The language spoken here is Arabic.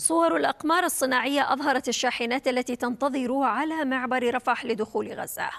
صور الأقمار الصناعية أظهرت الشاحنات التي تنتظر على معبر رفح لدخول غزة.